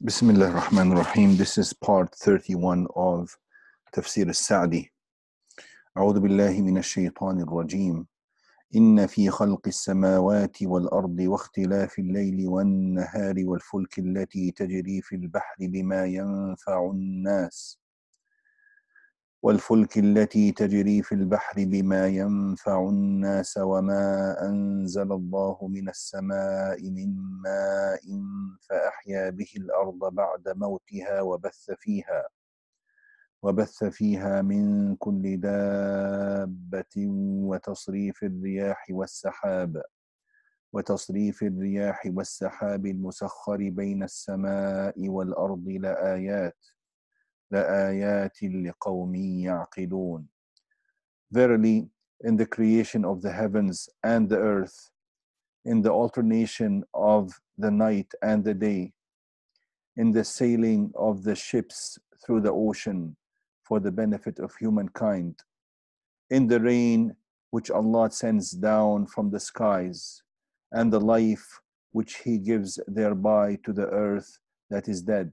Bismillah ar-Rahman ar-Rahim. This is part 31 of Tafsir al-Sa'di. أعوذ بالله من الشيطان الرجيم إن في خلق السماوات والأرض واختلاف الليل والنهار والفلك التي تجري في البحر بما ينفع الناس والفلك التي تجري في البحر بما ينفع الناس وما أنزل الله من السماء من ماء فأحيا به الأرض بعد موتها وبث فيها وبث فيها من كل دابة وتصريف الرياح والسحاب وتصريف الرياح والسحاب المسخر بين السماء والأرض لآيات. لآيات لقوم يعقلون Verily, in the creation of the heavens and the earth, in the alternation of the night and the day, in the sailing of the ships through the ocean for the benefit of humankind, in the rain which Allah sends down from the skies, and the life which He gives thereby to the earth that is dead,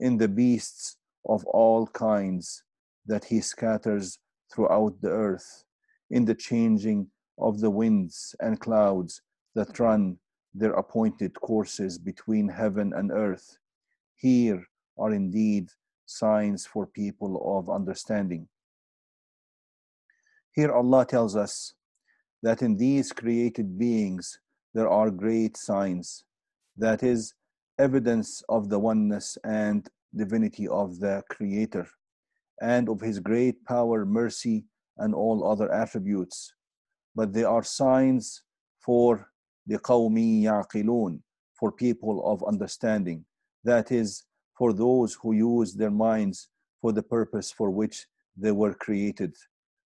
in the beasts of all kinds that He scatters throughout the earth, in the changing of the winds and clouds that run their appointed courses between heaven and earth. Here are indeed signs for people of understanding. Here Allah tells us that in these created beings there are great signs, that is, evidence of the oneness and divinity of the Creator, and of His great power, mercy, and all other attributes. But they are signs for the qawmi yaqilun, for people of understanding, that is, for those who use their minds for the purpose for which they were created.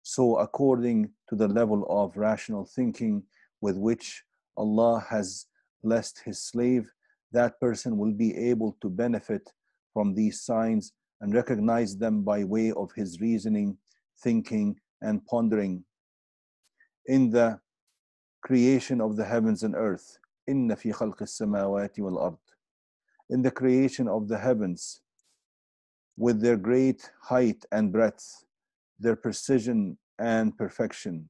So, according to the level of rational thinking with which Allah has blessed His slave, that person will be able to benefit from these signs and recognize them by way of his reasoning, thinking, and pondering. In the creation of the heavens and earth, إن في خلق السماوات والأرض in the creation of the heavens with their great height and breadth, their precision and perfection,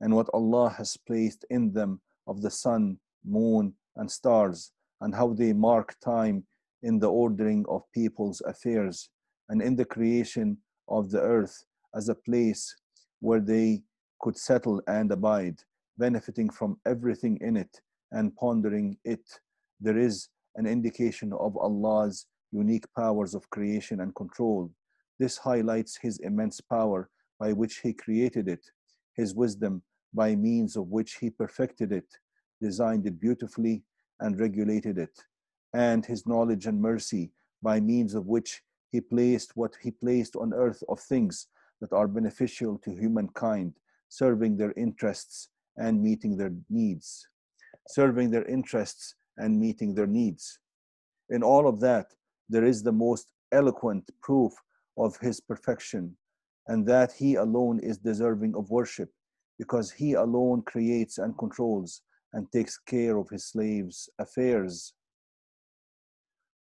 and what Allah has placed in them of the sun, moon, and stars, and how they mark time in the ordering of people's affairs, and in the creation of the earth as a place where they could settle and abide, benefiting from everything in it and pondering it. There is an indication of Allah's unique powers of creation and control. This highlights His immense power by which He created it, His wisdom by means of which He perfected it, designed it beautifully, and regulated it, and His knowledge and mercy by means of which He placed what He placed on earth of things that are beneficial to humankind, serving their interests and meeting their needs. Serving their interests and meeting their needs. In all of that, there is the most eloquent proof of His perfection, and that He alone is deserving of worship, because He alone creates and controls and takes care of His slaves' affairs.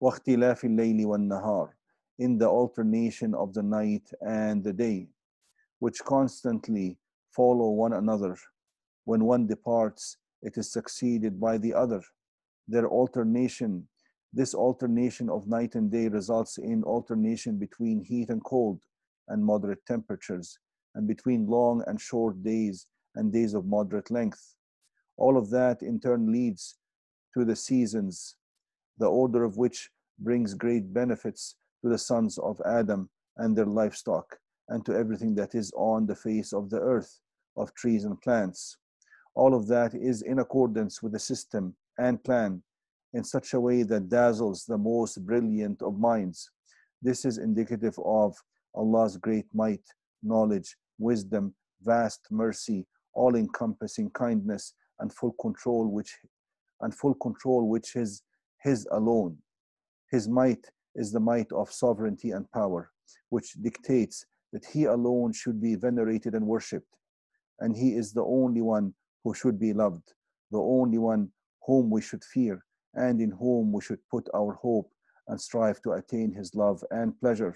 واختلاف الليل والنهار in the alternation of the night and the day, which constantly follow one another. When one departs, it is succeeded by the other their alternation. This alternation of night and day results in alternation between heat and cold and moderate temperatures, and between long and short days and days of moderate length. All of that in turn leads to the seasons, the order of which brings great benefits to the sons of Adam and their livestock, and to everything that is on the face of the earth of trees and plants. All of that is in accordance with the system and plan in such a way that dazzles the most brilliant of minds. This is indicative of Allah's great might, knowledge, wisdom, vast mercy, all-encompassing kindness, and full control, which and full control which is His alone. His might is the might of sovereignty and power, which dictates that He alone should be venerated and worshipped, and He is the only one who should be loved, the only one whom we should fear, and in whom we should put our hope and strive to attain His love and pleasure.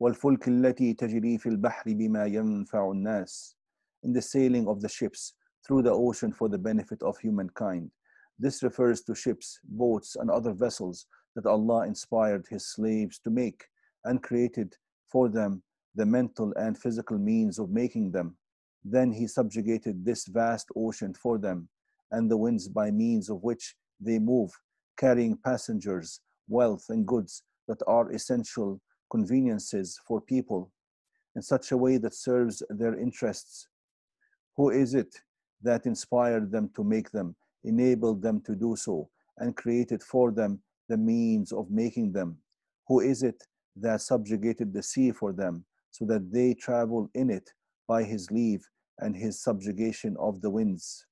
والفلك التي تجري في البحر بما ينفع الناس in the sailing of the ships through the ocean for the benefit of humankind. this refers to ships, boats, and other vessels that Allah inspired His slaves to make and created for them the mental and physical means of making them. Then He subjugated this vast ocean for them and the winds by means of which they move, carrying passengers, wealth, and goods that are essential conveniences for people in such a way that serves their interests. Who is it that inspired them to make them, enabled them to do so, and created for them the means of making them? Who is it that subjugated the sea for them, so that they travel in it by his leave and his subjugation of the winds?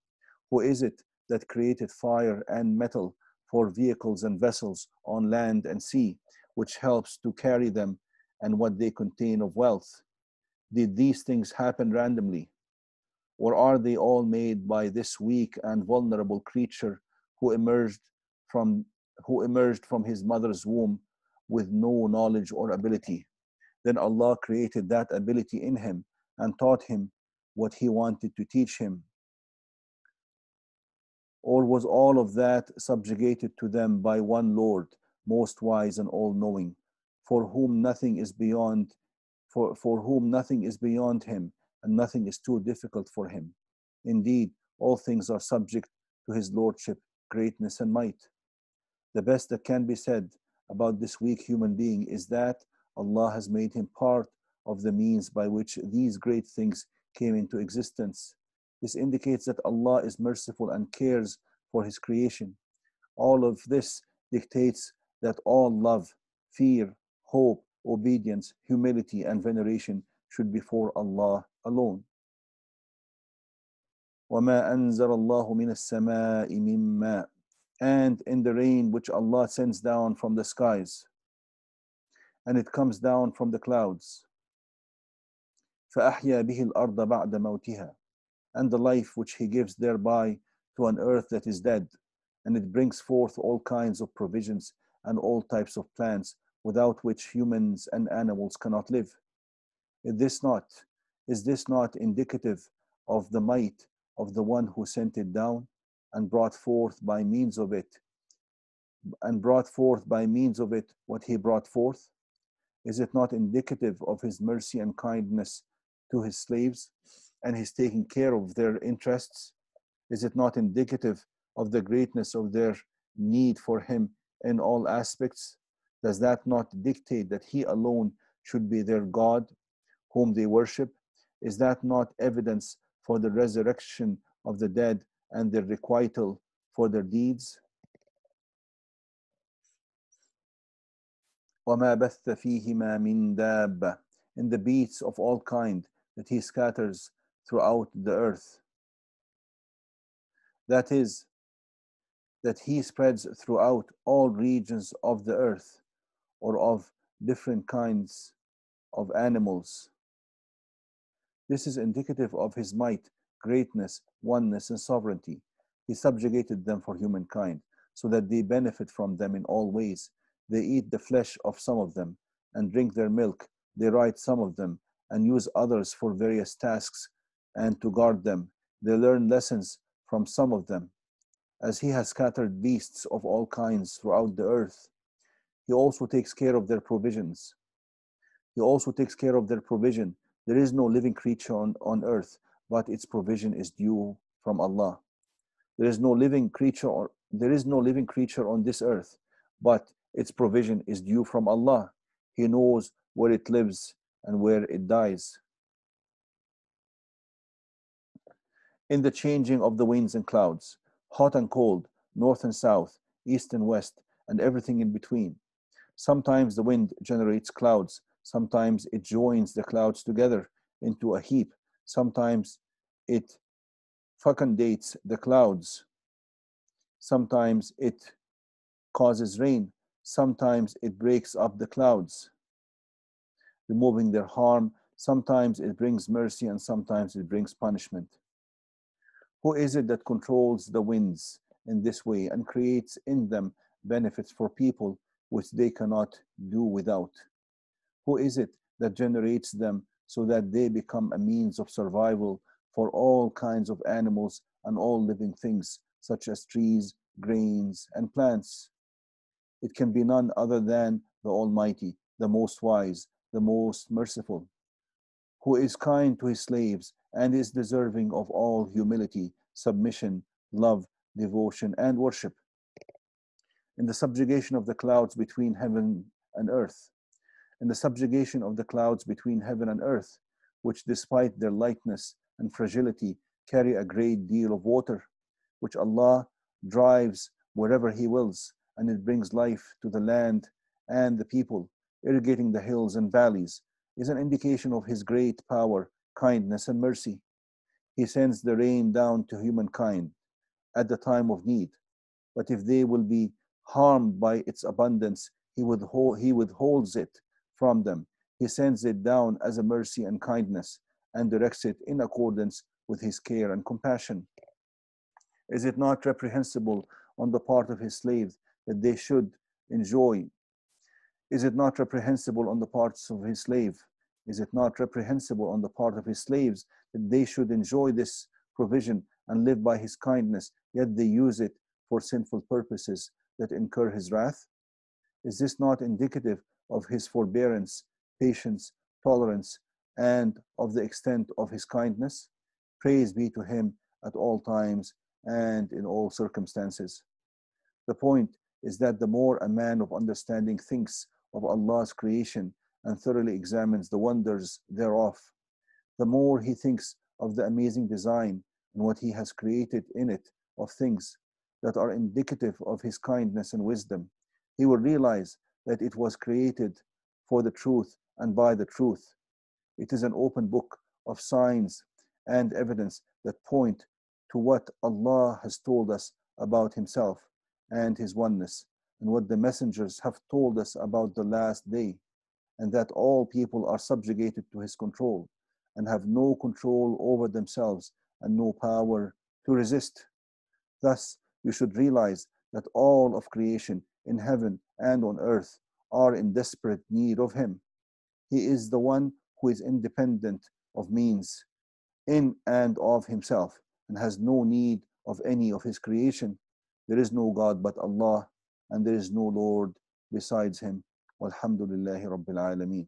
Who is it that created fire and metal for vehicles and vessels on land and sea, which helps to carry them and what they contain of wealth? Did these things happen randomly? Or are they all made by this weak and vulnerable creature who emerged from who emerged from his mother's womb with no knowledge or ability? Then Allah created that ability in him and taught him what he wanted to teach him. Or was all of that subjugated to them by one Lord, most wise and all knowing, for whom nothing is beyond for, for whom nothing is beyond him and nothing is too difficult for him. Indeed, all things are subject to his lordship, greatness, and might. The best that can be said about this weak human being is that Allah has made him part of the means by which these great things came into existence. This indicates that Allah is merciful and cares for his creation. All of this dictates that all love, fear, hope, obedience, humility, and veneration should be for Allah alone. وَمَا أَنزَلَ اللَّهُ مِنَ السَّمَاءِ مِن مَاءٍ And in the rain which Allah sends down from the skies, and it comes down from the clouds. فَأَحْيَا بِهِ الْأَرْضَ بَعْدَ مَوْتِهَا And the life which He gives thereby to an earth that is dead, and it brings forth all kinds of provisions and all types of plants without which humans and animals cannot live. Is this not is this not indicative of the might of the one who sent it down and brought forth by means of it and brought forth by means of it what he brought forth? Is it not indicative of his mercy and kindness to his slaves and his taking care of their interests? Is it not indicative of the greatness of their need for him in all aspects? Does that not dictate that he alone should be their God whom they worship? Is that not evidence for the resurrection of the dead and their requital for their deeds? وما بث فيهما من دابة in the beasts of all kind that he scatters throughout the earth. That is, that he spreads throughout all regions of the earth or of different kinds of animals. This is indicative of his might, greatness, oneness, and sovereignty. He subjugated them for humankind so that they benefit from them in all ways. They eat the flesh of some of them and drink their milk. They ride some of them and use others for various tasks and to guard them. They learn lessons from some of them. As he has scattered beasts of all kinds throughout the earth, he also takes care of their provisions. He also takes care of their provision. There is no living creature on, on earth, but its provision is due from Allah. There is no living creature or there is no living creature on this earth, but its provision is due from Allah. He knows where it lives and where it dies. In the changing of the winds and clouds, hot and cold, north and south, east and west, and everything in between. Sometimes the wind generates clouds, sometimes it joins the clouds together into a heap, sometimes it fecundates the clouds, sometimes it causes rain, sometimes it breaks up the clouds, removing their harm, sometimes it brings mercy, and sometimes it brings punishment. Who is it that controls the winds in this way and creates in them benefits for people which they cannot do without? Who is it that generates them so that they become a means of survival for all kinds of animals and all living things, such as trees, grains, and plants? It can be none other than the Almighty, the Most Wise, the Most Merciful, who is kind to his slaves and is deserving of all humility, submission, love, devotion, and worship. In the subjugation of the clouds between heaven and earth, in the subjugation of the clouds between heaven and earth, which despite their lightness and fragility carry a great deal of water, which Allah drives wherever He wills, and it brings life to the land and the people, irrigating the hills and valleys, is an indication of His great power, kindness, and mercy. He sends the rain down to humankind at the time of need, but if they will be harmed by its abundance, He, withhold, he withholds it from them. He sends it down as a mercy and kindness and directs it in accordance with His care and compassion. Is it not reprehensible on the part of His slaves that they should enjoy? Is it not reprehensible on the parts of His slave? Is it not reprehensible on the part of His slaves that they should enjoy this provision and live by His kindness, yet they use it for sinful purposes that incur His wrath? Is this not indicative of His forbearance, patience, tolerance, and of the extent of His kindness? Praise be to Him at all times and in all circumstances. The point is that the more a man of understanding thinks of Allah's creation and thoroughly examines the wonders thereof, the more he thinks of the amazing design and what he has created in it of things that are indicative of his kindness and wisdom, he will realize that it was created for the truth and by the truth. It is an open book of signs and evidence that point to what Allah has told us about Himself and His oneness, and what the messengers have told us about the last day, and that all people are subjugated to His control and have no control over themselves and no power to resist. Thus, you should realize that all of creation in heaven and on earth are in desperate need of Him. He is the one who is independent of means in and of Himself and has no need of any of His creation. There is no God but Allah, and there is no Lord besides Him. Walhamdulillahi Rabbil Alameen.